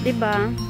'Di ba?